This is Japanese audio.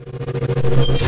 you